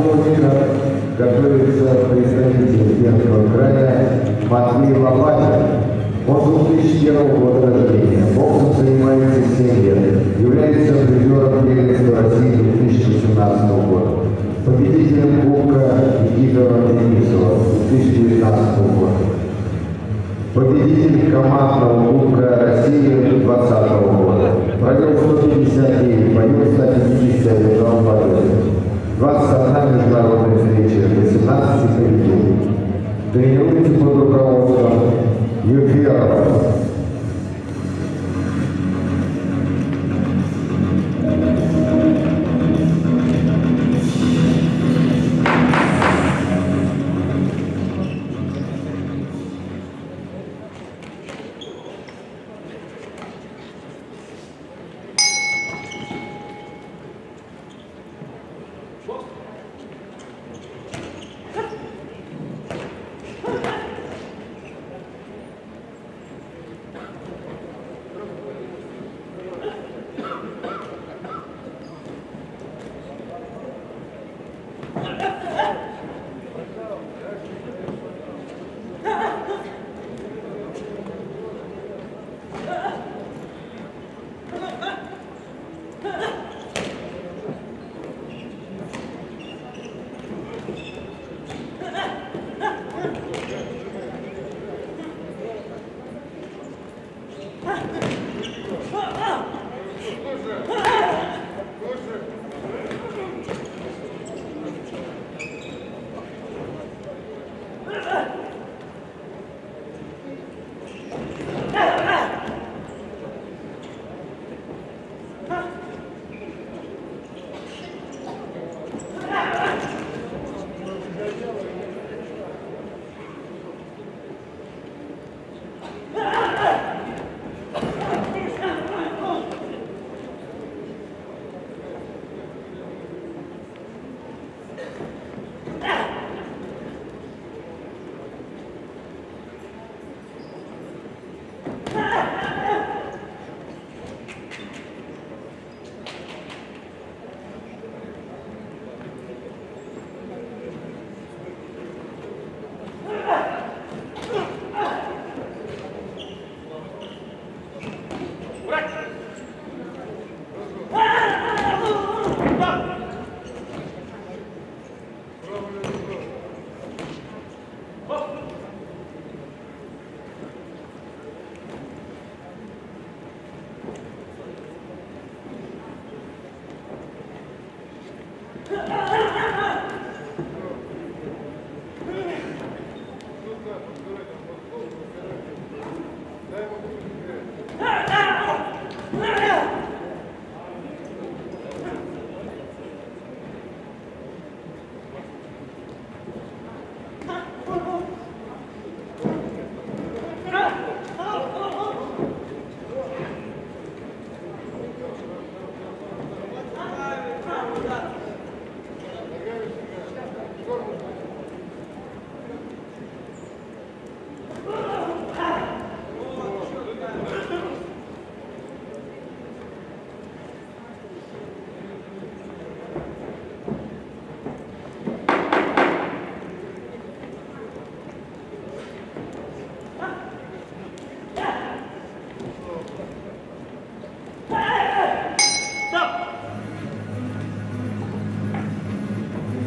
Красному мира готовится представитель Пермского края Матвей Лопатин. Он 2001 года рождения. Боксом занимается 7 лет. Является призером первенства России 2018 года. Победителем Кубка Никитова Денисова 2019 года. Победитель командного tierra.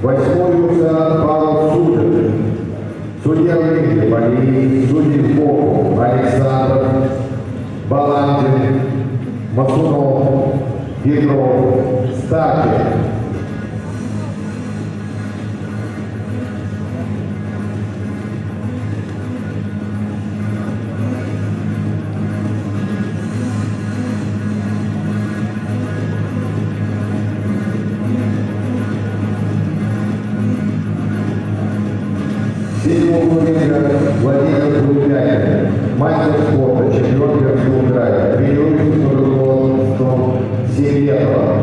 Юферова. Готовится Павел Судин. Судья в ринге Валерий, судьи сбоку Александр, Баландин, Мацунов, Петров, Стакин. Idee, aber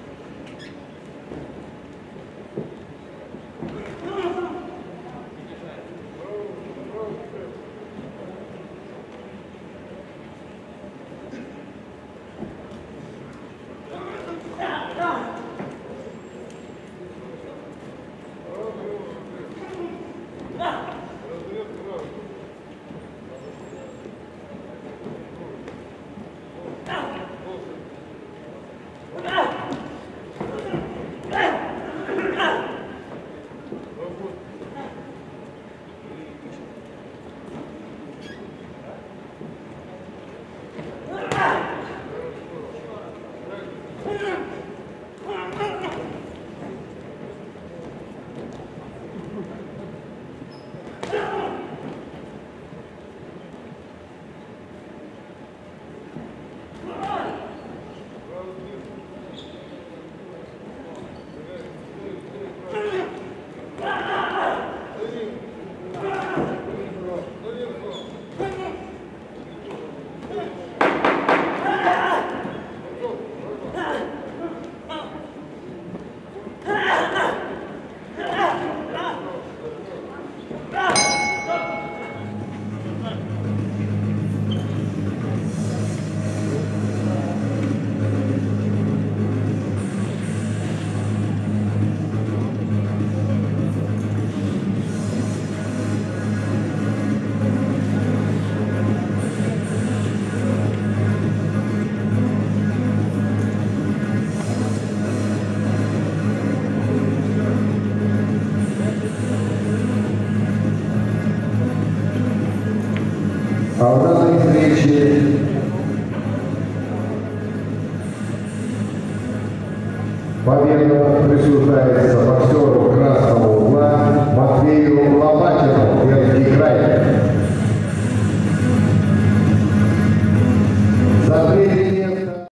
Yeah. А в данной встрече победа присуждается Матвею